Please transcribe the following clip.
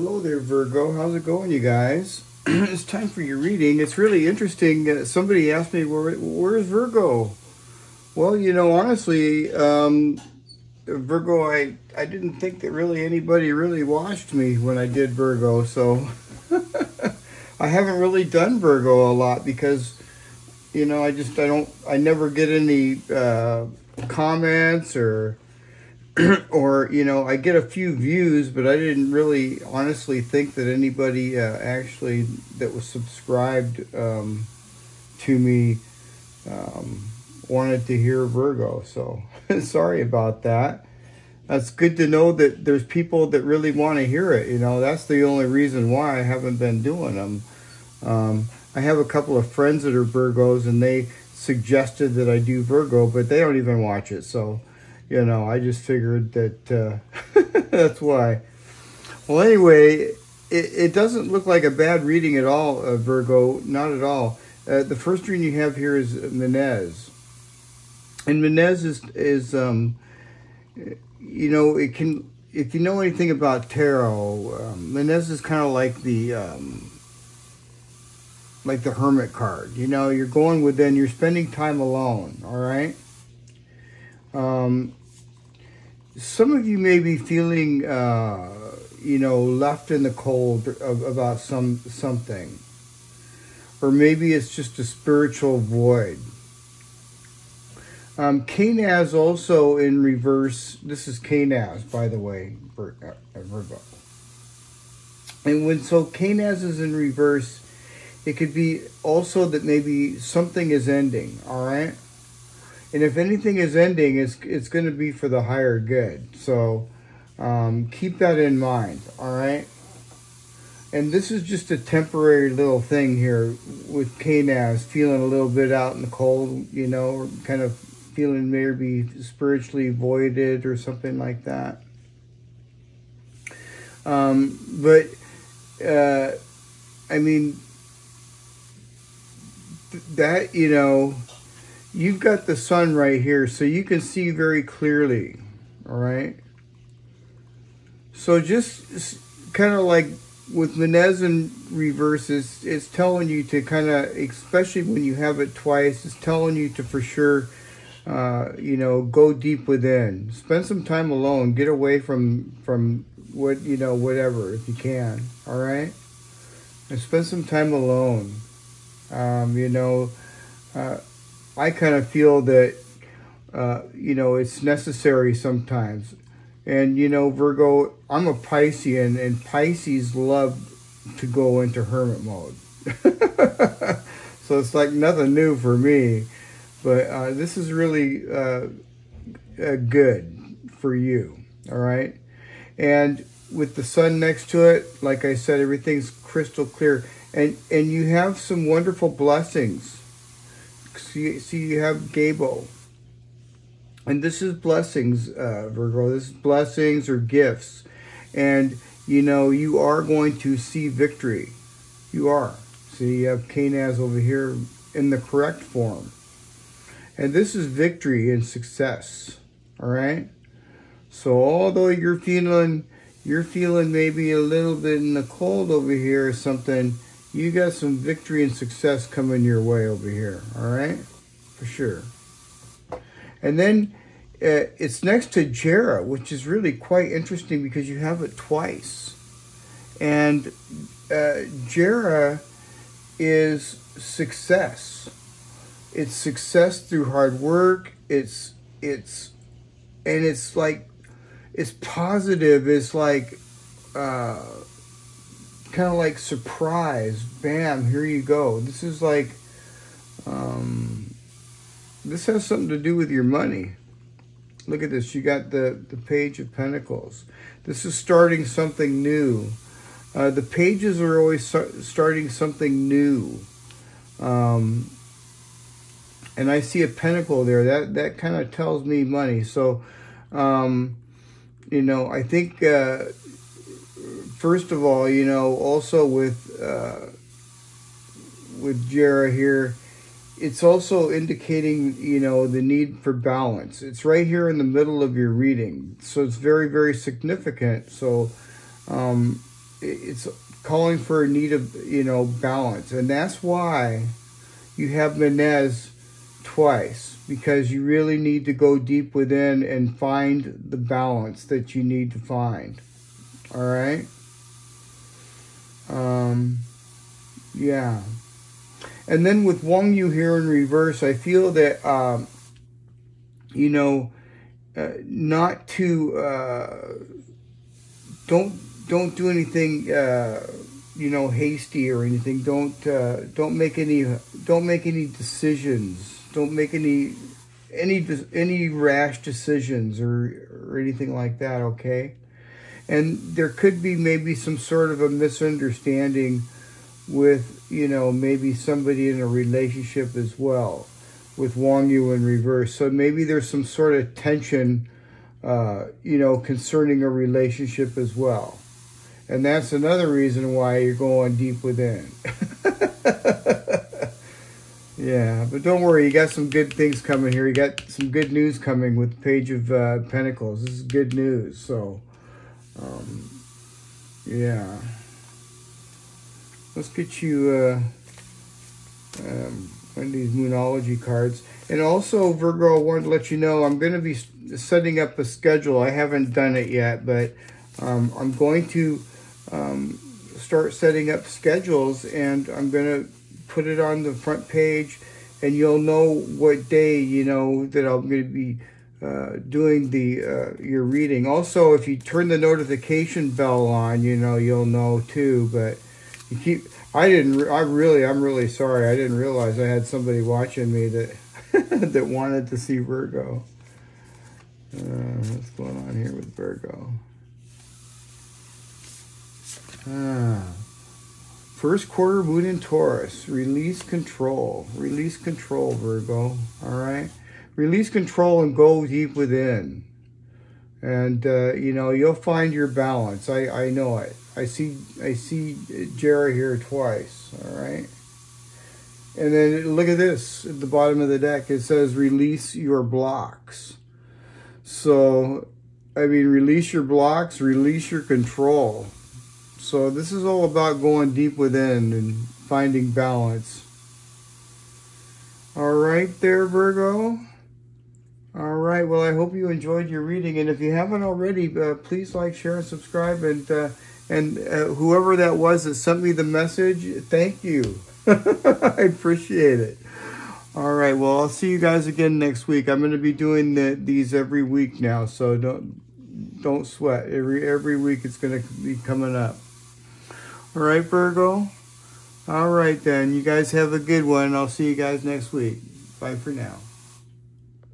Hello there, Virgo. How's it going, you guys? it's time for your reading. It's really interesting. Uh, somebody asked me, Where, where's Virgo? Well, you know, honestly, um, Virgo, I, I didn't think that really anybody really watched me when I did Virgo, so I haven't really done Virgo a lot because, you know, I just, I don't, I never get any uh, comments or or you know, I get a few views, but I didn't really honestly think that anybody uh, actually that was subscribed um, to me um, wanted to hear Virgo. So sorry about that. That's good to know that there's people that really want to hear it. You know, that's the only reason why I haven't been doing them. Um, I have a couple of friends that are Virgos, and they suggested that I do Virgo, but they don't even watch it. So you know, I just figured that uh, that's why. Well, anyway, it, it doesn't look like a bad reading at all, uh, Virgo, not at all. Uh, the first reading you have here is Mannaz. And Mannaz is, is um, you know, it can, if you know anything about tarot, um, Mannaz is kind of like the, um, like the hermit card. You know, you're going within, you're spending time alone, all right? Um, some of you may be feeling, uh, you know, left in the cold about some something, or maybe it's just a spiritual void. Um, Kenaz also in reverse. This is Kenaz, by the way, uh. And when so Kenaz is in reverse, it could be also that maybe something is ending. All right. And if anything is ending, it's, it's going to be for the higher good. So um, keep that in mind, all right? And this is just a temporary little thing here with Kenaz feeling a little bit out in the cold, you know, kind of feeling maybe spiritually voided or something like that. Um, but, uh, I mean, th- that, you know, you've got the sun right here, so you can see very clearly, all right? So just kind of like with Mannaz in reverse, it's, it's telling you to kind of, especially when you have it twice, it's telling you to for sure, uh, you know, go deep within. Spend some time alone. Get away from, from what, you know, whatever, if you can, all right? And spend some time alone. Um, you know, uh, I kind of feel that, uh, you know, it's necessary sometimes. And, you know, Virgo, I'm a Piscean, and Pisces love to go into hermit mode. so it's like nothing new for me. But uh, this is really uh, uh, good for you, all right? And with the sun next to it, like I said, everything's crystal clear. And, and you have some wonderful blessings see, see you have Gebo. And this is blessings, uh, Virgo. This is blessings or gifts. And, you know, you are going to see victory. You are. See, you have Kenaz over here in the correct form. And this is victory and success. All right? So although you're feeling you're feeling maybe a little bit in the cold over here or something, you got some victory and success coming your way over here. All right, for sure. And then uh, it's next to Jera, which is really quite interesting because you have it twice. And uh, Jera is success. It's success through hard work. It's it's and it's like it's positive. It's like uh, kind of like surprise. Bam, here you go. This is like, um, this has something to do with your money. Look at this. You got the, the Page of Pentacles. This is starting something new. Uh, the pages are always starting something new. Um, and I see a pentacle there. That that kind of tells me money. So, um, you know, I think uh, first of all, you know, also with uh, with Jera here, it's also indicating, you know, the need for balance. It's right here in the middle of your reading, so it's very, very significant. So, um, it's calling for a need of you know balance, and that's why you have Mannaz twice because you really need to go deep within and find the balance that you need to find. All right. Um, yeah. And then with Wunjo here in reverse, I feel that, um, you know, uh, not to, uh, don't, don't do anything, uh, you know, hasty or anything. Don't, uh, don't make any, don't make any decisions. Don't make any, any, any rash decisions or, or anything like that. Okay. And there could be maybe some sort of a misunderstanding with, you know, maybe somebody in a relationship as well with Wunjo in reverse. So maybe there's some sort of tension, uh, you know, concerning a relationship as well. And that's another reason why you're going deep within. yeah, but don't worry, you got some good things coming here. You got some good news coming with Page of uh, Pentacles. This is good news. So, um, yeah. Let's get you uh, um, one of these Moonology cards. And also, Virgo, I wanted to let you know I'm going to be setting up a schedule. I haven't done it yet, but um, I'm going to um, start setting up schedules and I'm going to put it on the front page and you'll know what day, you know, that I'm going to be uh, doing the uh, your reading. Also, if you turn the notification bell on, you know, you'll know too, but you keep I didn't I really I'm really sorry. I didn't realize I had somebody watching me that that wanted to see Virgo. Uh, what's going on here with Virgo? Ah. first quarter moon in Taurus. Release control. Release control Virgo. All right release control and go deep within and uh, you know you'll find your balance I I know it I see I see Jera here twice, all right? And then look at this at the bottom of the deck. It says release your blocks. So, I mean, release your blocks, release your control. So this is all about going deep within and finding balance. All right there, Virgo. All right. Well, I hope you enjoyed your reading. And if you haven't already, uh, please like, share, and subscribe. And uh, and uh, whoever that was that sent me the message, thank you. I appreciate it. All right. Well, I'll see you guys again next week. I'm going to be doing the, these every week now, so don't don't sweat. Every every week it's going to be coming up. All right, Virgo. All right then. You guys have a good one. I'll see you guys next week. Bye for now.